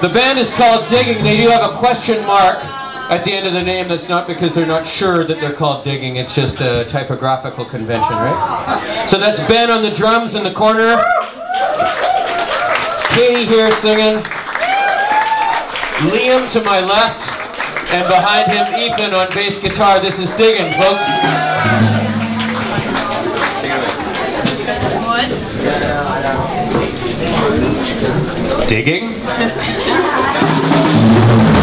The band is called Digging. They do have a question mark at the end of the name. That's not because they're not sure that they're called Digging. It's just a typographical convention, right? So that's Ben on the drums in the corner. Katie here singing. Liam to my left. And behind him, Ethan on bass guitar. This is Digging, folks. Digging?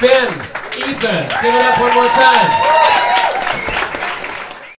Ben, Ethan. Give it up one more time.